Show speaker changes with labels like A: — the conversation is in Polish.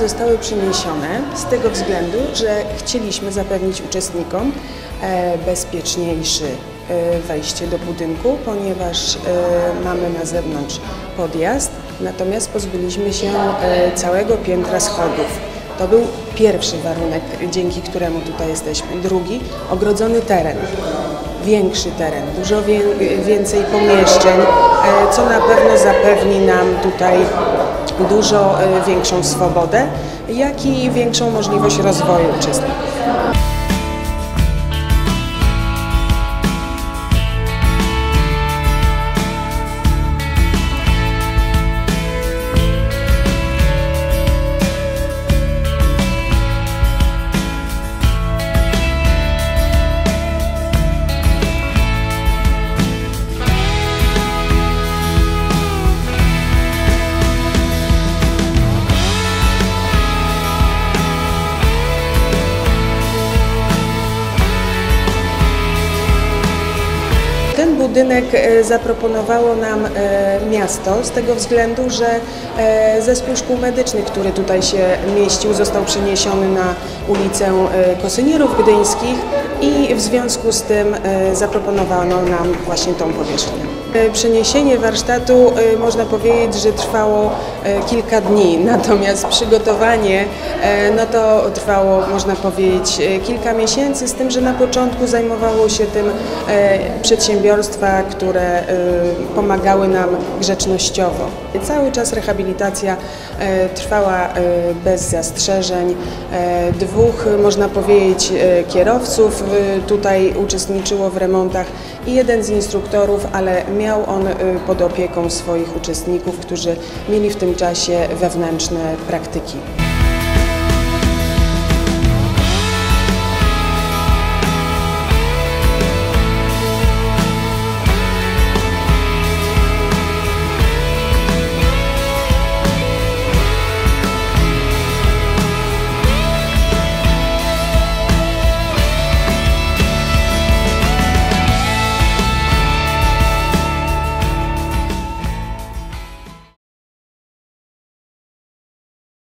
A: zostały przeniesione z tego względu, że chcieliśmy zapewnić uczestnikom e, bezpieczniejszy e, wejście do budynku, ponieważ e, mamy na zewnątrz podjazd, natomiast pozbyliśmy się całego piętra schodów. To był pierwszy warunek, dzięki któremu tutaj jesteśmy. Drugi, ogrodzony teren, większy teren, dużo więcej pomieszczeń, co na pewno zapewni nam tutaj dużo e, większą swobodę, jak i większą możliwość rozwoju uczestników. Ten budynek e, zaproponowało nam e, miasto z tego względu, że e, zespół szkół medycznych, który tutaj się mieścił, został przeniesiony na ulicę Kosynierów Gdyńskich i w związku z tym zaproponowano nam właśnie tą powierzchnię. E, Przeniesienie warsztatu e, można powiedzieć, że trwało e, kilka dni, natomiast przygotowanie no to trwało można powiedzieć kilka miesięcy, z tym, że na początku zajmowało się tym przedsiębiorstwa, które pomagały nam grzecznościowo. Cały czas rehabilitacja trwała bez zastrzeżeń. Dwóch, można powiedzieć, kierowców tutaj uczestniczyło w remontach i jeden z instruktorów, ale miał on e, pod opieką swoich uczestników, którzy mieli w tym czasie wewnętrzne praktyki.